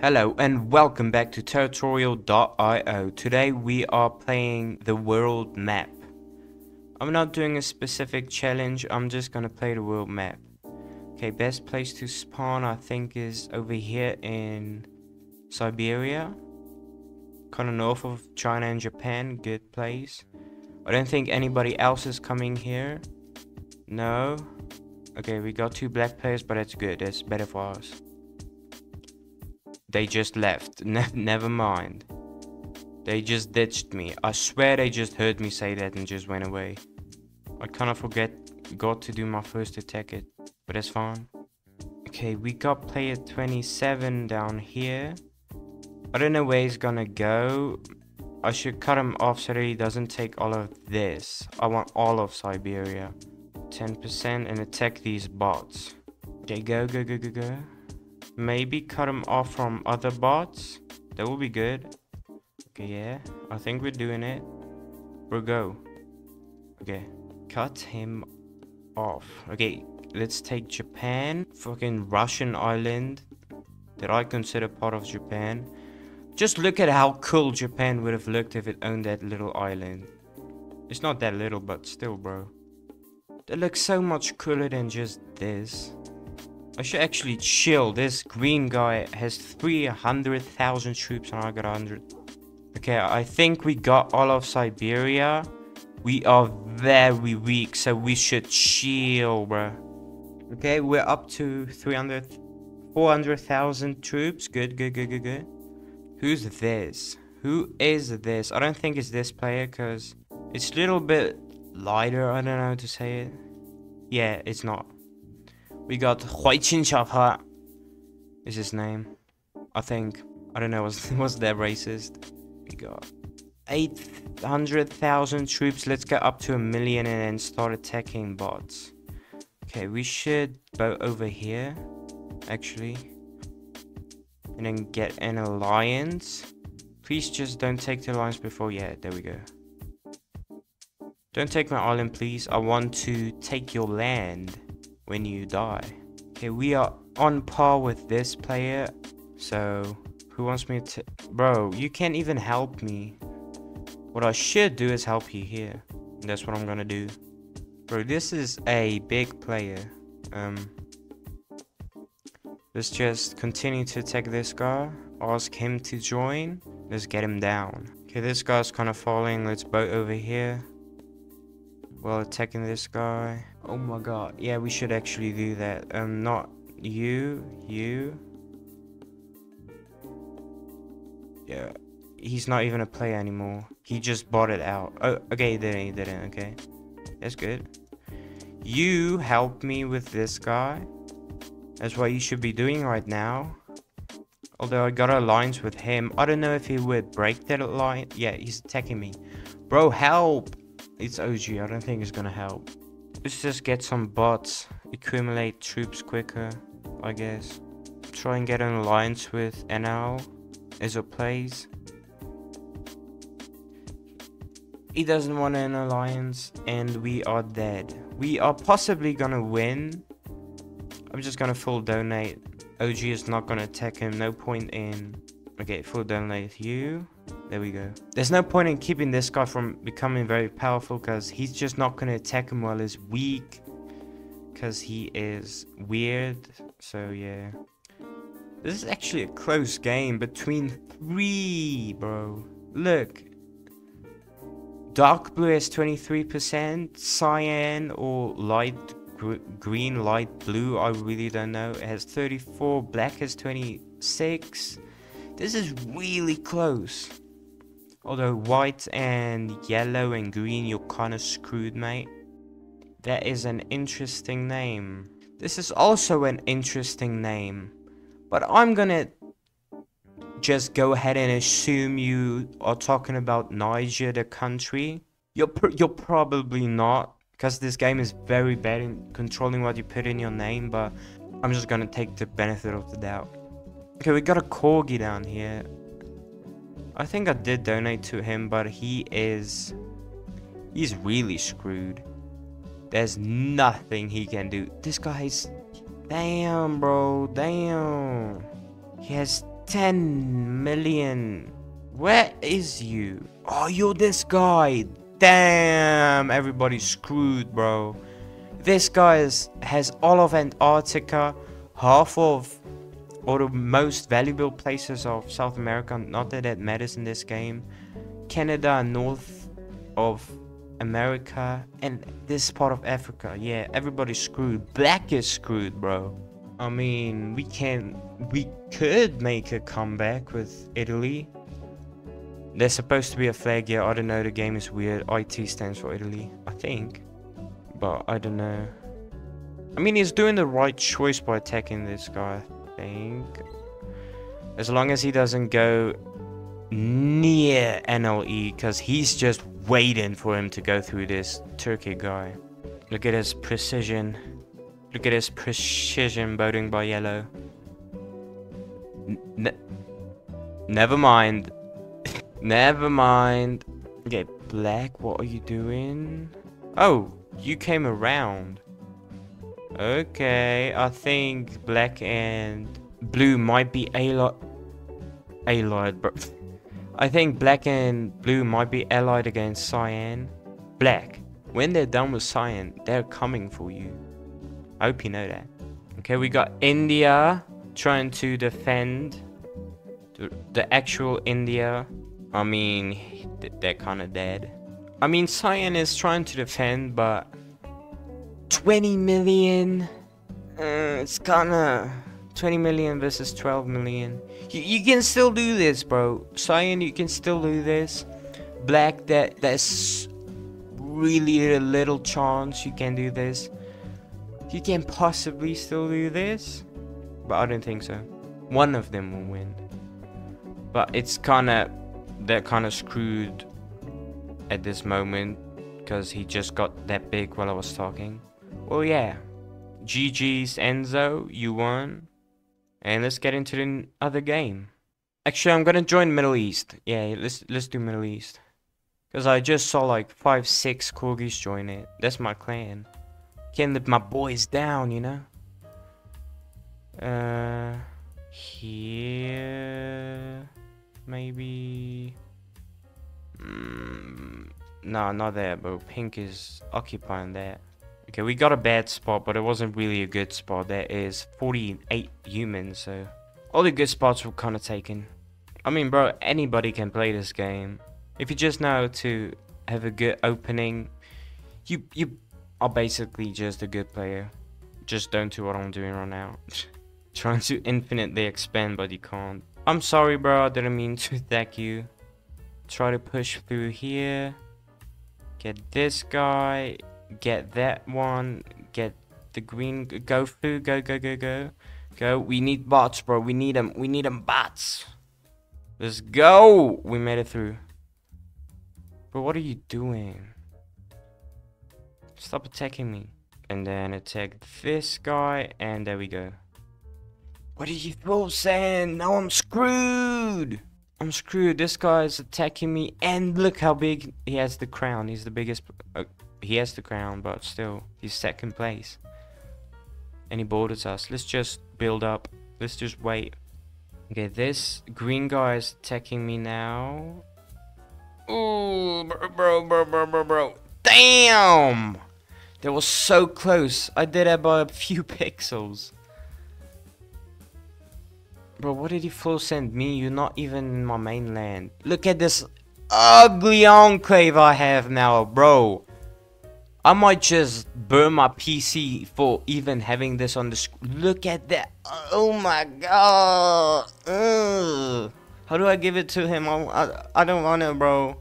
Hello and welcome back to Territorial.io. Today we are playing the world map. I'm not doing a specific challenge, I'm just gonna play the world map. Okay, best place to spawn I think is over here in Siberia. Kinda north of China and Japan, good place. I don't think anybody else is coming here. No. Okay, we got two black players, but that's good, that's better for us. They just left. Ne never mind. They just ditched me. I swear they just heard me say that and just went away. I kind of forget got to do my first attack it, but that's fine. Okay, we got player 27 down here. I don't know where he's gonna go. I should cut him off so that he doesn't take all of this. I want all of Siberia. 10% and attack these bots. Okay, go, go, go, go, go. Maybe cut him off from other bots. That will be good. Okay, yeah. I think we're doing it. We'll go. Okay. Cut him off. Okay, let's take Japan. Fucking Russian island. That I consider part of Japan. Just look at how cool Japan would have looked if it owned that little island. It's not that little, but still, bro. That looks so much cooler than just this. I should actually chill. This green guy has 300,000 troops and I got 100. Okay, I think we got all of Siberia. We are very weak, so we should chill, bro. Okay, we're up to 300, 400,000 troops. Good, good, good, good, good. Who's this? Who is this? I don't think it's this player because it's a little bit lighter. I don't know how to say it. Yeah, it's not. We got Huaiqin Xiaohe is his name. I think. I don't know, was, was that racist? We got 800,000 troops. Let's get up to a million and then start attacking bots. Okay, we should go over here, actually. And then get an alliance. Please just don't take the alliance before. Yeah, there we go. Don't take my island, please. I want to take your land when you die. Okay, we are on par with this player. So, who wants me to... Bro, you can't even help me. What I should do is help you here. That's what I'm gonna do. Bro, this is a big player. Um, let's just continue to attack this guy. Ask him to join. Let's get him down. Okay, this guy's kind of falling. Let's boat over here. While attacking this guy. Oh my god. Yeah, we should actually do that. Um, not you. You. Yeah. He's not even a player anymore. He just bought it out. Oh, okay, he didn't, he didn't, okay. That's good. You help me with this guy. That's what you should be doing right now. Although I got alliance with him. I don't know if he would break that alliance. Yeah, he's attacking me. Bro, help! It's OG. I don't think it's gonna help. Let's just get some bots. Accumulate troops quicker, I guess. Try and get an alliance with NL as a plays. He doesn't want an alliance and we are dead. We are possibly gonna win. I'm just gonna full donate. OG is not gonna attack him. No point in... Okay, full donate you. There we go. There's no point in keeping this guy from becoming very powerful because he's just not going to attack him while he's weak. Because he is weird. So yeah. This is actually a close game between three, bro. Look. Dark blue has 23%. Cyan or light gr green, light blue, I really don't know. It has 34. Black has 26. This is really close. Although white and yellow and green, you're kind of screwed, mate. That is an interesting name. This is also an interesting name. But I'm gonna just go ahead and assume you are talking about Niger, the country. You're, pr you're probably not, because this game is very bad in controlling what you put in your name, but I'm just gonna take the benefit of the doubt. Okay, we got a corgi down here. I think I did donate to him, but he is... He's really screwed. There's nothing he can do. This guy's... Damn, bro. Damn. He has 10 million. Where is you? Oh, you're this guy. Damn, everybody's screwed, bro. This guy is, has all of Antarctica, half of all the most valuable places of South America. Not that it matters in this game. Canada, north of America, and this part of Africa. Yeah, everybody's screwed. Black is screwed, bro. I mean, we can, we could make a comeback with Italy. There's supposed to be a flag here. I don't know. The game is weird. IT stands for Italy, I think. But I don't know. I mean, he's doing the right choice by attacking this guy, think. As long as he doesn't go near NLE, because he's just waiting for him to go through this Turkey guy. Look at his precision. Look at his precision boating by yellow. N never mind. never mind. Okay, black, what are you doing? Oh, you came around. Okay, I think black and blue might be allied. Allied, bro. I think black and blue might be allied against cyan. Black, when they're done with cyan, they're coming for you. I hope you know that. Okay, we got India trying to defend the, the actual India. I mean, they're kind of dead. I mean, Cyan is trying to defend, but 20 million. Uh, it's kind of 20 million versus 12 million. You, you can still do this, bro. Cyan, you can still do this. Black, that that's really a little chance you can do this. You can possibly still do this, but I don't think so. One of them will win. But it's kind of, they're kind of screwed at this moment because he just got that big while I was talking. Well, yeah. GG's Enzo, you won. And let's get into the other game. Actually, I'm gonna join Middle East. Yeah, let's let's do Middle East. Cause I just saw like five, six corgis join it. That's my clan. Can't let my boys down, you know. Uh, here, maybe. Mm, no, not there, but pink is occupying that. Okay, we got a bad spot, but it wasn't really a good spot. There is 48 humans, so all the good spots were kind of taken. I mean, bro, anybody can play this game. If you just know to have a good opening, you you are basically just a good player. Just don't do what I'm doing right now. Trying to infinitely expand, but you can't. I'm sorry, bro. I didn't mean to attack you. Try to push through here. Get this guy get that one, get the green, go through, go, go, go, go, go. We need bots, bro. We need them. We need them bots. Let's go. We made it through. But what are you doing? Stop attacking me. And then attack this guy, and there we go. What are you throw, Sand? Now I'm screwed. I'm screwed. This guy is attacking me, and look how big he has the crown. He's the biggest. Uh, He has the crown, but still, he's second place. And he borders us. Let's just build up. Let's just wait. Okay, this green guy is attacking me now. Ooh, bro, bro, bro, bro, bro. Damn! That was so close. I did that by a few pixels. Bro, what did he full send me? You're not even in my mainland. Look at this ugly enclave I have now, bro. I might just burn my PC for even having this on the screen. Look at that. Oh my god. Ugh. How do I give it to him? I, I, I don't want it, bro.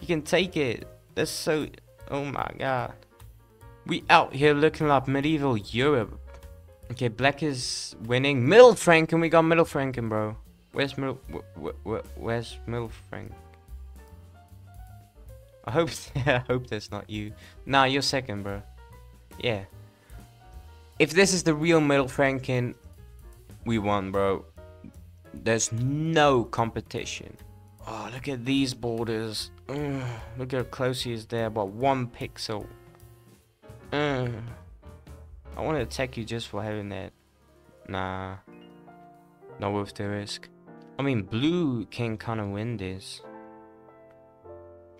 You can take it. That's so... Oh my god. We out here looking like medieval Europe. Okay, black is winning. Middle Franken, we got Middle Franken, bro. Where's Middle... Wh wh where's Middle Frank? I hope I hope that's not you. Nah, you're second, bro. Yeah. If this is the real Middle Franken, we won, bro. There's no competition. Oh, look at these borders. Ugh, look how close he is there, but one pixel. Ugh. I want to attack you just for having that. Nah. Not worth the risk. I mean, blue can kind of win this.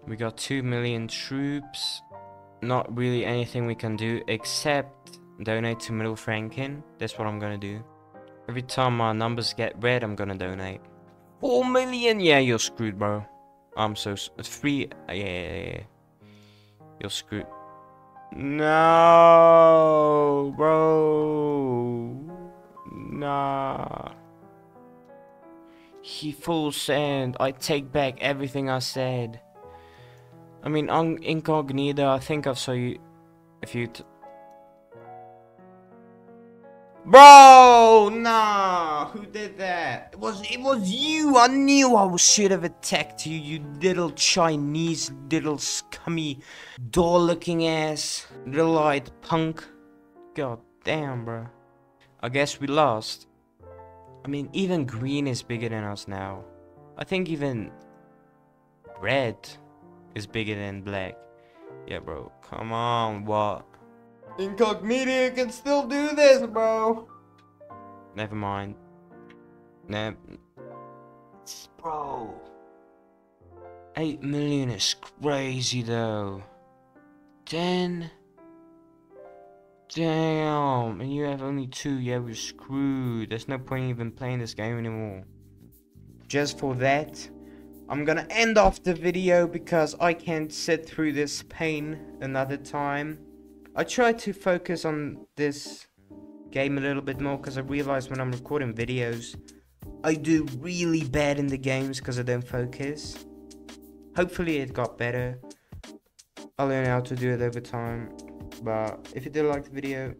We got 2 million troops. Not really anything we can do except donate to Middle Franken. That's what I'm gonna do. Every time my numbers get red, I'm gonna donate. 4 million? Yeah, you're screwed, bro. I'm so... Three... Yeah, yeah, yeah. You're screwed. No, bro. Nah. He full send. I take back everything I said. I mean, on incognito, I think I've saw you. If you. Bro, nah, who did that? It was it was you. I knew I should have attacked you, you little Chinese, little scummy, door-looking ass, little-eyed punk. God damn, bro. I guess we lost. I mean, even green is bigger than us now. I think even red is bigger than black. Yeah, bro. Come on, what? Incognito can still do this, bro. Never mind. Never. Bro. 8 million is crazy, though. 10. Damn. And you have only two. Yeah, we're screwed. There's no point even playing this game anymore. Just for that, I'm gonna end off the video because I can't sit through this pain another time. I try to focus on this game a little bit more because I realize when I'm recording videos, I do really bad in the games because I don't focus. Hopefully it got better. I'll learn how to do it over time. But if you did like the video,